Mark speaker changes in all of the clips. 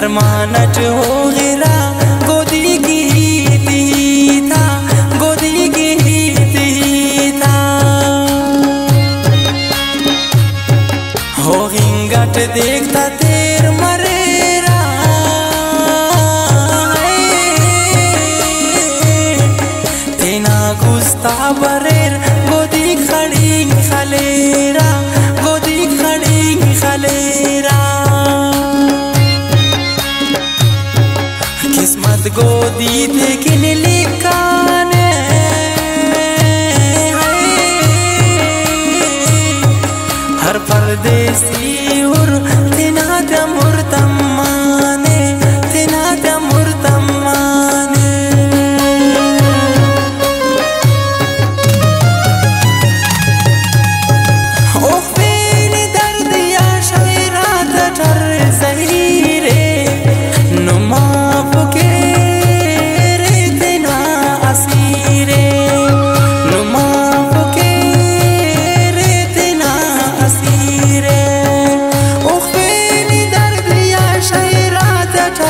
Speaker 1: अरमान हो गिरा गोदी गीती था गोदी गीती था हो हिंगट देखता तेर मरेरा तेना गुस्ता बरेर गोदी खड़ी खले देसी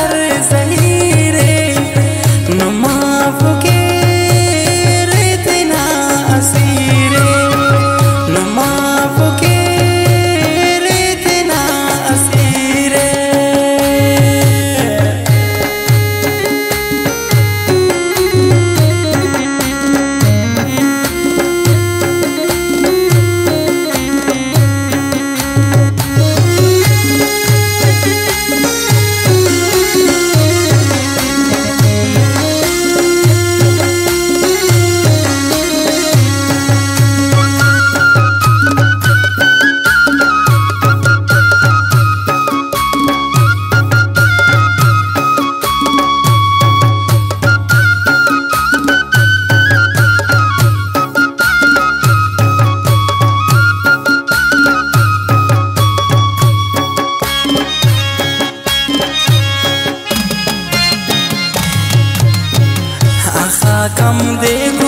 Speaker 1: quero नाम देखू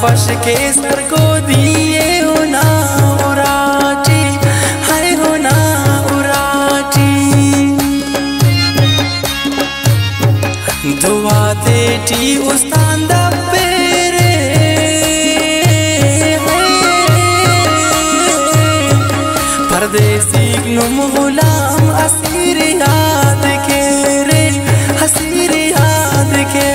Speaker 1: ফসকে স্বর্গ দিয়ে না উরাটি হায় হো না উরাটি ধোয়াতে টি উস্তান দাবে परदेसी नुम गुलाम असीर याद के रे। हसीर याद के